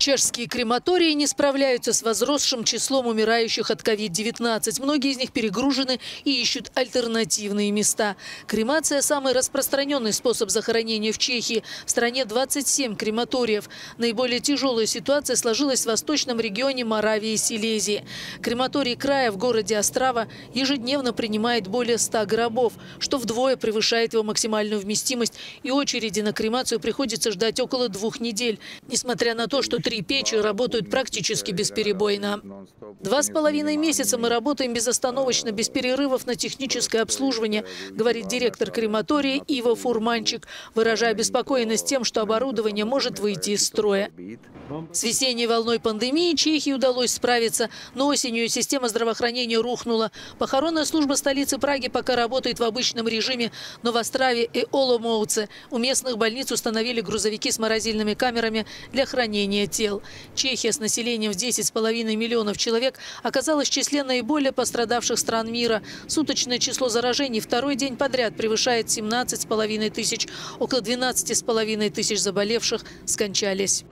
Чешские крематории не справляются с возросшим числом умирающих от COVID-19. Многие из них перегружены и ищут альтернативные места. Кремация – самый распространенный способ захоронения в Чехии. В стране 27 крематориев. Наиболее тяжелая ситуация сложилась в восточном регионе Моравии и Силезии. Крематорий края в городе Острава ежедневно принимает более 100 гробов, что вдвое превышает его максимальную вместимость. И очереди на кремацию приходится ждать около двух недель. Несмотря на то, что Три печи работают практически бесперебойно. Два с половиной месяца мы работаем безостановочно, без перерывов на техническое обслуживание, говорит директор крематория Ива Фурманчик, выражая обеспокоенность тем, что оборудование может выйти из строя. С весенней волной пандемии Чехии удалось справиться, но осенью система здравоохранения рухнула. Похоронная служба столицы Праги пока работает в обычном режиме, но в Острове и Оломоуце у местных больниц установили грузовики с морозильными камерами для хранения тел. Чехия с населением в 10,5 миллионов человек оказалась в числе наиболее пострадавших стран мира. Суточное число заражений второй день подряд превышает 17,5 тысяч. Около 12,5 тысяч заболевших скончались.